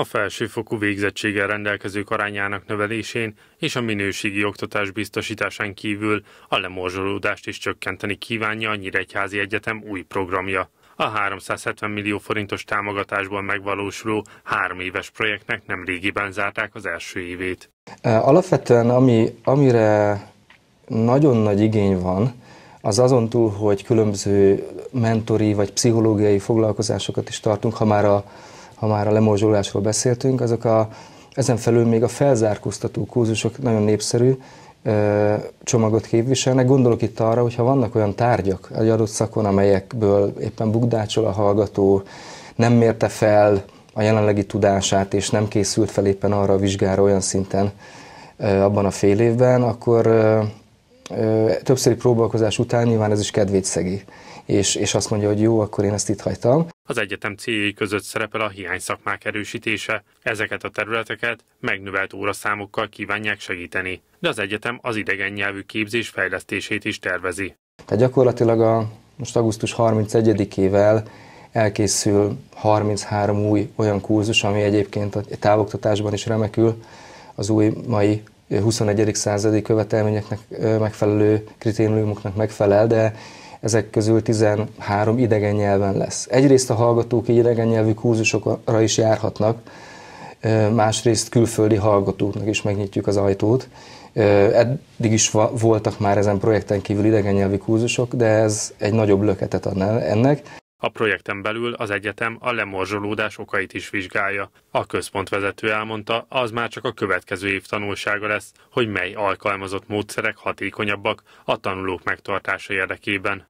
a felsőfokú végzettséggel rendelkezők arányának növelésén és a minőségi oktatás biztosításán kívül a lemorzsolódást is csökkenteni kívánja a Nyíregyházi Egyetem új programja. A 370 millió forintos támogatásból megvalósuló három éves projektnek nem régiben zárták az első évét. Alapvetően ami, amire nagyon nagy igény van, az azon túl, hogy különböző mentori vagy pszichológiai foglalkozásokat is tartunk, ha már a, ha már a lemorzsolásról beszéltünk, azok a, ezen felül még a felzárkóztató kurzusok nagyon népszerű ö, csomagot képviselnek. Gondolok itt arra, hogy ha vannak olyan tárgyak egy adott szakon, amelyekből éppen bukdácsol a hallgató, nem mérte fel a jelenlegi tudását, és nem készült fel éppen arra a vizsgára olyan szinten ö, abban a fél évben, akkor többszöri próbálkozás után nyilván ez is kedvét szegi, és, és azt mondja, hogy jó, akkor én ezt itt hagytam. Az egyetem céljai között szerepel a hiány szakmák erősítése. Ezeket a területeket megnövelt óraszámokkal kívánják segíteni, de az egyetem az idegen nyelvű képzés fejlesztését is tervezi. Tehát gyakorlatilag a most augusztus 31-ével elkészül 33 új olyan kurzus, ami egyébként a távoktatásban is remekül az új mai 21. századi követelményeknek megfelelő kritériumoknak megfelel, de ezek közül 13 idegen nyelven lesz. Egyrészt a hallgatók idegen nyelvű kurzusokra is járhatnak, másrészt külföldi hallgatóknak is megnyitjuk az ajtót. Eddig is voltak már ezen projekten kívül idegen nyelvi kurzusok, de ez egy nagyobb löketet adna ennek. A projekten belül az egyetem a lemorzsolódás okait is vizsgálja. A központvezető elmondta, az már csak a következő év tanulsága lesz, hogy mely alkalmazott módszerek hatékonyabbak a tanulók megtartása érdekében.